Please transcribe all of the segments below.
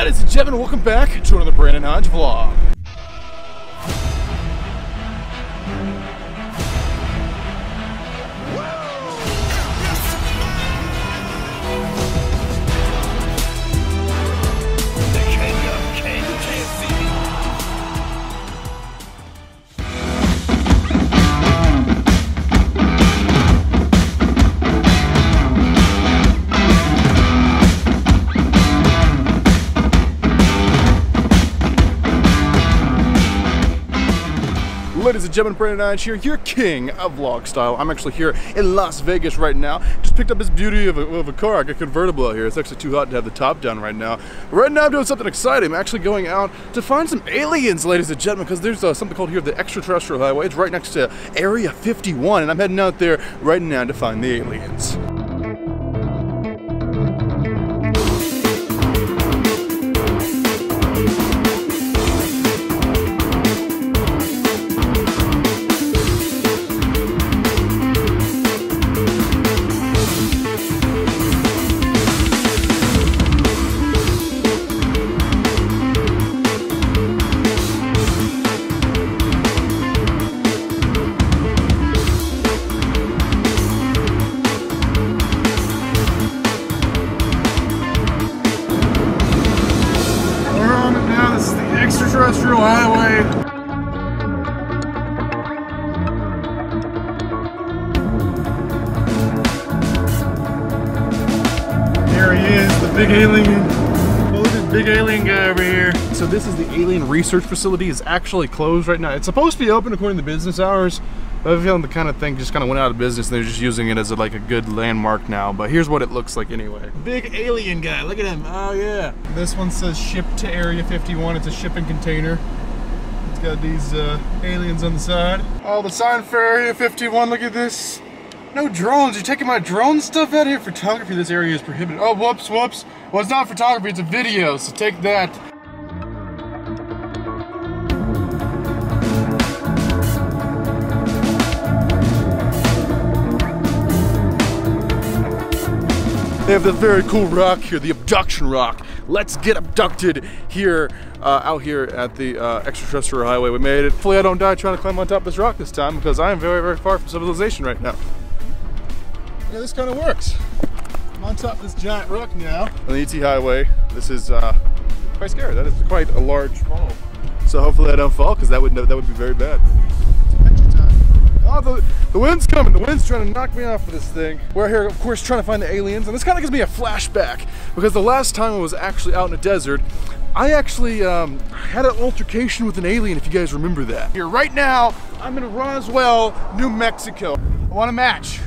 Ladies and gentlemen, welcome back to another Brandon Hodge vlog. And gentlemen, Brandon Hodge here, your king of vlog style. I'm actually here in Las Vegas right now. Just picked up this beauty of a, of a car, I got a convertible out here. It's actually too hot to have the top down right now. Right now I'm doing something exciting. I'm actually going out to find some aliens, ladies and gentlemen, because there's uh, something called here the extraterrestrial highway. It's right next to Area 51, and I'm heading out there right now to find the aliens. Big alien. Look at this big alien guy over here. So this is the alien research facility. It's actually closed right now. It's supposed to be open according to business hours. But I feel the kind of thing just kind of went out of business and they're just using it as a, like a good landmark now. But here's what it looks like anyway. Big alien guy, look at him. Oh yeah. This one says ship to Area 51. It's a shipping container. It's got these uh, aliens on the side. Oh, the sign for Area 51, look at this. No drones, you're taking my drone stuff out here? Photography, this area is prohibited. Oh, whoops, whoops. Well, it's not photography, it's a video, so take that. They have this very cool rock here, the abduction rock. Let's get abducted here, uh, out here at the uh, extraterrestrial highway. We made it. Hopefully I don't die trying to climb on top of this rock this time because I am very, very far from civilization right now. Yeah, this kind of works. I'm on top of this giant rock now. On the ET highway, this is uh, quite scary. That is quite a large fall. So hopefully I don't fall because that would, that would be very bad. Oh, the, the wind's coming. The wind's trying to knock me off of this thing. We're here, of course, trying to find the aliens. And this kind of gives me a flashback because the last time I was actually out in a desert, I actually um, had an altercation with an alien, if you guys remember that. Here, right now, I'm in Roswell, New Mexico. I want a match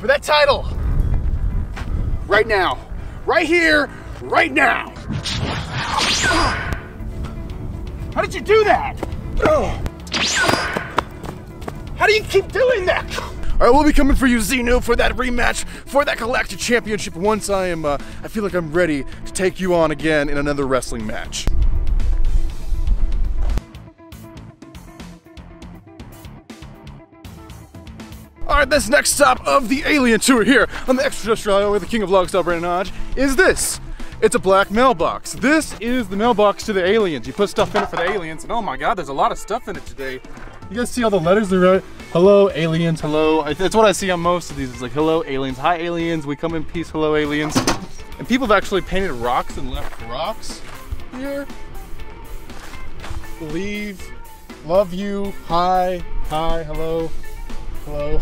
for that title. Right now. Right here, right now. How did you do that? How do you keep doing that? All right, we'll be coming for you, Xenu, for that rematch, for that Galactic Championship. Once I am, uh, I feel like I'm ready to take you on again in another wrestling match. All right, this next stop of the alien tour here on the extraterrestrial with the king of logstyle, Brandon Hodge, is this. It's a black mailbox. This is the mailbox to the aliens. You put stuff in it for the aliens, and oh my god, there's a lot of stuff in it today. You guys see all the letters they wrote? Hello, aliens, hello. That's what I see on most of these. It's like, hello, aliens. Hi, aliens. We come in peace. Hello, aliens. And people have actually painted rocks and left rocks here. Leave, love you, hi, hi, hello, hello.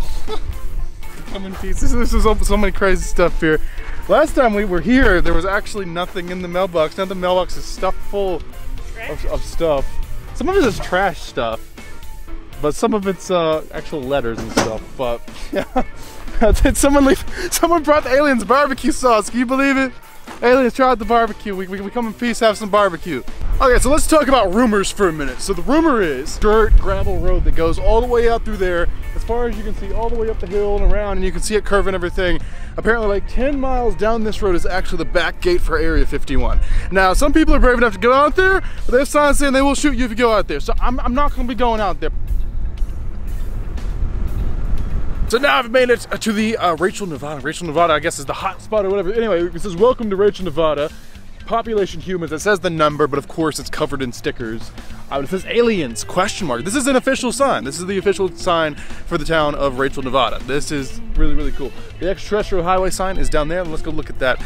come in peace. This, is so, so many crazy stuff here. Last time we were here, there was actually nothing in the mailbox. Now the mailbox is stuffed full of, of stuff. Some of it is trash stuff but some of it's uh, actual letters and stuff. But yeah, did someone leave? Someone brought the aliens barbecue sauce. Can you believe it? Aliens, try out the barbecue. We, we, we come in peace, have some barbecue. Okay, so let's talk about rumors for a minute. So the rumor is dirt gravel road that goes all the way out through there, as far as you can see, all the way up the hill and around, and you can see it curving everything. Apparently, like 10 miles down this road is actually the back gate for Area 51. Now, some people are brave enough to go out there, but they have signs saying they will shoot you if you go out there. So I'm, I'm not going to be going out there. So now I've made it to the uh, Rachel, Nevada. Rachel, Nevada, I guess is the hot spot or whatever. Anyway, it says welcome to Rachel, Nevada. population humans. It says the number, but of course it's covered in stickers. Uh, it says aliens, question mark. This is an official sign. This is the official sign for the town of Rachel, Nevada. This is really, really cool. The extraterrestrial highway sign is down there. Let's go look at that.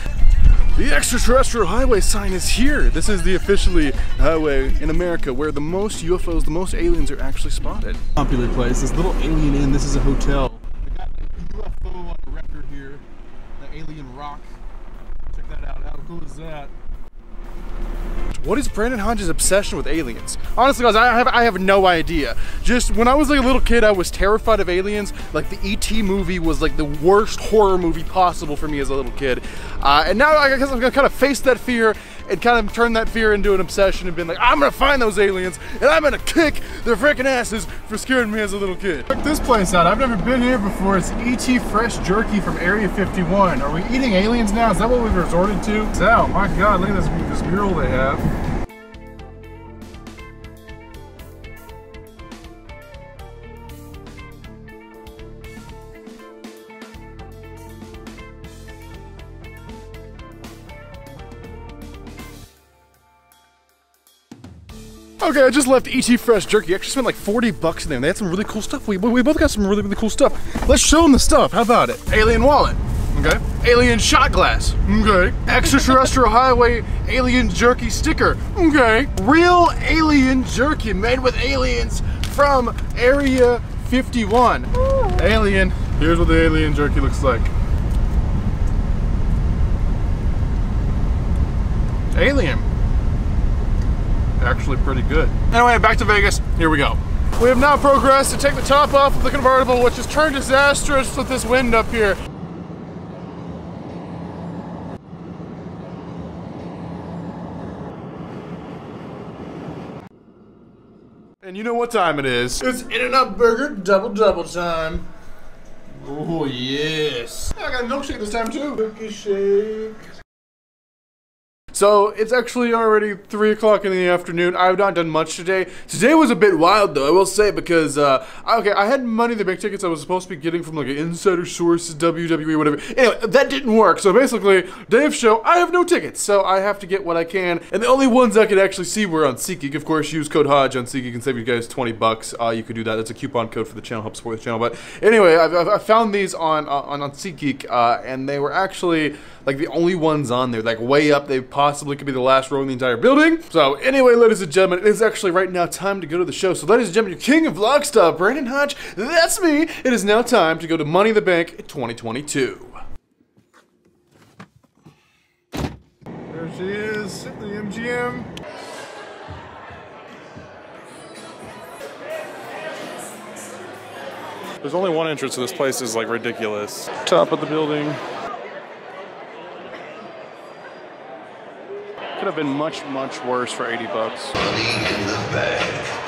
The extraterrestrial highway sign is here. This is the officially highway in America where the most UFOs, the most aliens are actually spotted. Popular place, this little alien inn, this is a hotel. We got a UFO on the record here, the alien rock. Check that out, how cool is that? What is Brandon Hodges' obsession with aliens? Honestly, guys, I have I have no idea. Just when I was like a little kid, I was terrified of aliens. Like the E.T. movie was like the worst horror movie possible for me as a little kid. Uh, and now I guess I'm gonna kind of face that fear and kind of turned that fear into an obsession and been like, I'm gonna find those aliens and I'm gonna kick their freaking asses for scaring me as a little kid. Check this place out. I've never been here before. It's E.T. Fresh Jerky from Area 51. Are we eating aliens now? Is that what we've resorted to? Oh my god, look at this, this mural they have. Okay, I just left ET Fresh Jerky. I actually spent like 40 bucks in there. They had some really cool stuff. We, we both got some really, really cool stuff. Let's show them the stuff. How about it? Alien wallet. Okay. Alien shot glass. Okay. Extraterrestrial highway alien jerky sticker. Okay. Real alien jerky made with aliens from Area 51. Alien. Here's what the alien jerky looks like. Alien actually pretty good. Anyway, back to Vegas. Here we go. We have now progressed to take the top off of the convertible, which has turned disastrous with this wind up here. And you know what time it is. It's In-N-Out Burger Double Double time. Oh, yes. I got a milkshake this time, too. Cookie shake. So it's actually already three o'clock in the afternoon. I've not done much today. Today was a bit wild though, I will say, because uh, okay, I had money the bank tickets I was supposed to be getting from like an insider source, WWE, whatever. Anyway, that didn't work. So basically, Dave's show, I have no tickets, so I have to get what I can. And the only ones I could actually see were on SeatGeek. Of course, use code Hodge on SeatGeek and save you guys 20 bucks. Uh, you could do that. That's a coupon code for the channel, help support the channel. But anyway, I, I found these on uh, on on SeatGeek, uh, and they were actually like the only ones on there, like way up. They possibly could be the last row in the entire building. So anyway, ladies and gentlemen, it is actually right now time to go to the show. So ladies and gentlemen, your king of vlog stuff, Brandon Hodge, that's me. It is now time to go to Money in the Bank 2022. There she is, the MGM. There's only one entrance to this place is like ridiculous. Top of the building. Could have been much, much worse for 80 bucks. Money in the.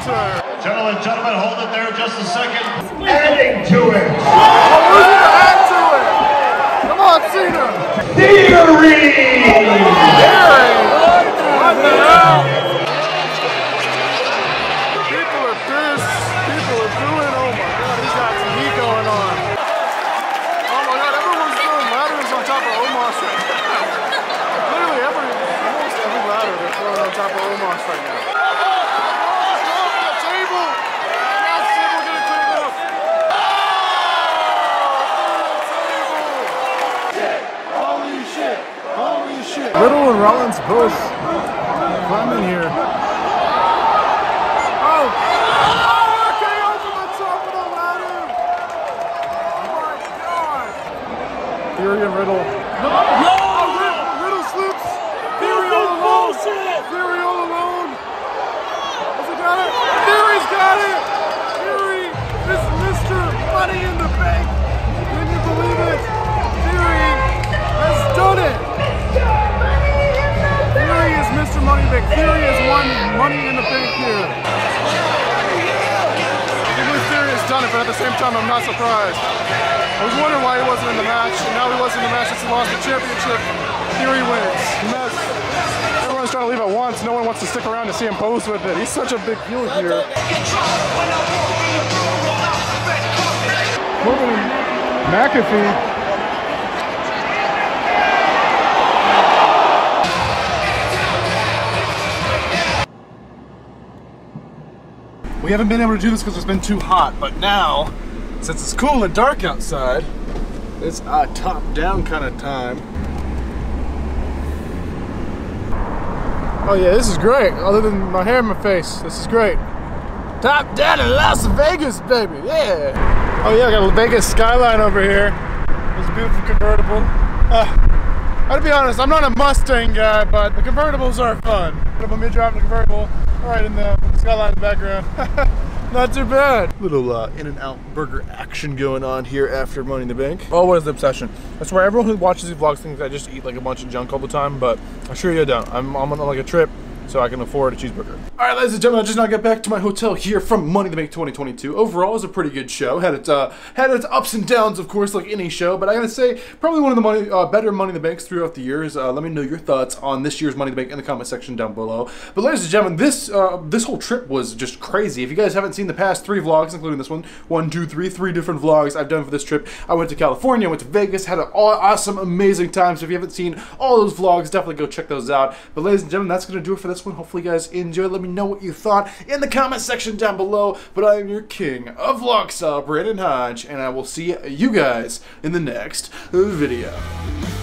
Drew Gentlemen, gentlemen, hold it there just a second. adding to it. Who's gonna add to it? Come on, Cena. Theory! What the hell? People are pissed. People are doing. Oh my god, he's got some heat going on. Oh my god, everyone's throwing ladders on top of Omos right now. Literally every, almost every ladder they're throwing on top of Omos right now. Omos, go for the table. Yes, we're gonna clear it up. Holy shit! Holy shit! Riddle and Rollins both climbing here. Oh! Oh, RKO from the top of the ladder! Oh my god! Theory and! Oh, Riddle, Mr. Money Bank. Theory has won Money in the Bank here. I believe Theory has done it, but at the same time, I'm not surprised. I was wondering why he wasn't in the match, and now he wasn't in the match since he lost the championship. Theory wins. Mess. Everyone's trying to leave at once. No one wants to stick around to see him pose with it. He's such a big deal here. Moving McAfee. We haven't been able to do this because it's been too hot, but now, since it's cool and dark outside, it's a top-down kind of time. Oh yeah, this is great. Other than my hair and my face, this is great. Top down in Las Vegas, baby, yeah. Oh yeah, I got a Vegas skyline over here. This beautiful convertible. Uh, I'll be honest, I'm not a Mustang guy, but the convertibles are fun. Me driving a convertible, right in the skyline in the background. not too bad. Little uh, In-N-Out burger action going on here after Money in the Bank. Oh, what is the obsession? I swear everyone who watches these vlogs thinks I just eat like a bunch of junk all the time, but I sure you don't. I'm, I'm on like a trip so I can afford a cheeseburger. All right, ladies and gentlemen, I just now get back to my hotel here from Money to Make 2022. Overall, it was a pretty good show. Had its uh, had its ups and downs, of course, like any show. But I gotta say, probably one of the money uh, better Money in the Banks throughout the years. Uh, let me know your thoughts on this year's Money in the Bank in the comment section down below. But ladies and gentlemen, this uh, this whole trip was just crazy. If you guys haven't seen the past three vlogs, including this one, one, two, three, three different vlogs I've done for this trip. I went to California, went to Vegas, had an awesome, amazing time. So if you haven't seen all those vlogs, definitely go check those out. But ladies and gentlemen, that's gonna do it for this one. Hopefully, you guys enjoyed. Let me know what you thought in the comment section down below. But I am your king of vlog style, uh, Brandon Hodge, and I will see you guys in the next video.